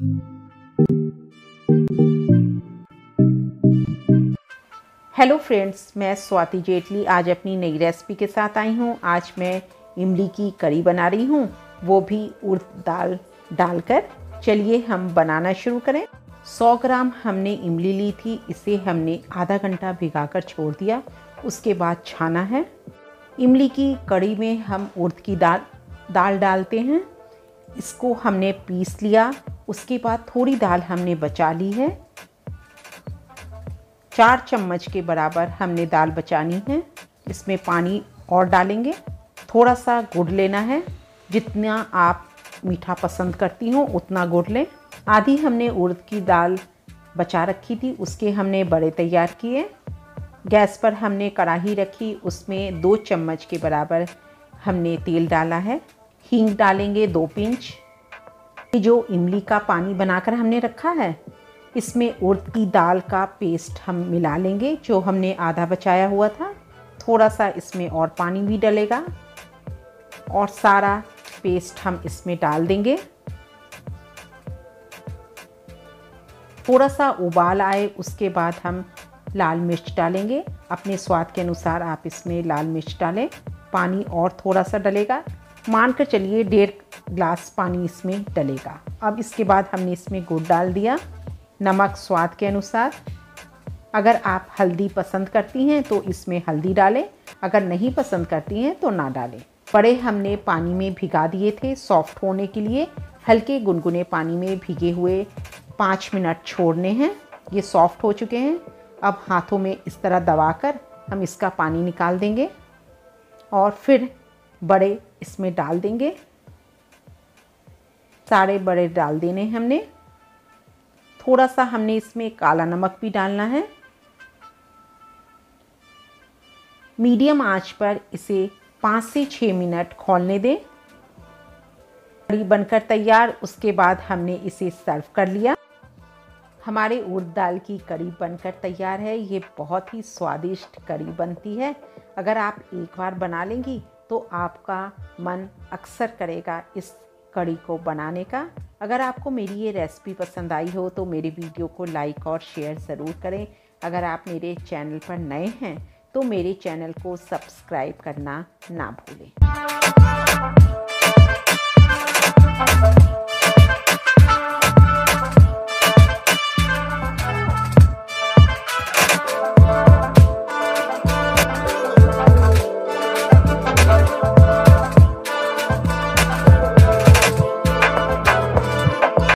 Hello friends मैं स्वाति जेटली आज अपनी नई रेसिपी के साथ आई हूँ। आज मैं इमली की करी बना रही हूँ। वो भी उर्द दाल डालकर। चलिए हम बनाना शुरू करें। 100 ग्राम हमने इमली ली थी। इसे हमने आधा घंटा भिगाकर छोड़ दिया। उसके बाद छाना है। इमली की कड़ी में हम उर्द की दाल दाल डालते हैं। इसको हमने पीस लिया। उसके बाद थोड़ी दाल हमने बचा ली है। चार चम्मच के बराबर हमने दाल बचानी है। इसमें पानी और डालेंगे। थोड़ा सा गुड़ लेना है। जितना आप मीठा पसंद करती हो, उतना गुड़ लें। आधी हमने उड़द की दाल बचा रखी थी। उसके हमने बड़े तैयार किए। गैस पर हमने कढ़ाही रखी। उसमें दो चम्मच के बराबर हमने तेल डाला है। हींग डालेंगे दो पिंच। जो इमली का पानी बनाकर हमने रखा है, इसमें उड़द की दाल का पेस्ट हम मिला लेंगे, जो हमने आधा बचाया हुआ था। थोड़ा सा इसमें और पानी भी डलेगा और सारा पेस्ट हम इसमें डाल देंगे। थोड़ा सा उबाल आए, उसके बाद हम लाल मिर्च डालेंगे। अपने स्वाद के अनुसार आप इसमें लाल मिर्च डालें, पानी और थोड़ा सा डलेगा। मान कर चलिए, डेढ़ ग्लास पानी इसमें डलेगा। अब इसके बाद हमने इसमें गुड़ डाल दिया, नमक स्वाद के अनुसार। अगर आप हल्दी पसंद करती हैं तो इसमें हल्दी डालें। अगर नहीं पसंद करती हैं तो ना डालें। बड़े हमने पानी में भिगा दिए थे सॉफ्ट होने के लिए। हल्के गुनगुने पानी में भिगे हुए पाँच मिनट छोड़ने हैं। ये सॉफ्ट हो चुके हैं। अब हाथों में इस तरह दबाकर हम इसका पानी निकाल देंगे और फिर बड़े इसमें डाल देंगे। सारे बड़े डाल देने हमने। थोड़ा सा हमने इसमें काला नमक भी डालना है। मीडियम आँच पर इसे पाँच से छः मिनट खोलने दें। कड़ी बनकर तैयार, उसके बाद हमने इसे सर्व कर लिया। हमारे उर्द दाल की कड़ी बनकर तैयार है। ये बहुत ही स्वादिष्ट कड़ी बनती है। अगर आप एक बार बना लेंगी तो आपका मन अक्सर करेगा इस कड़ी को बनाने का। अगर आपको मेरी ये रेसिपी पसंद आई हो तो मेरे वीडियो को लाइक और शेयर ज़रूर करें। अगर आप मेरे चैनल पर नए हैं तो मेरे चैनल को सब्सक्राइब करना ना भूलें।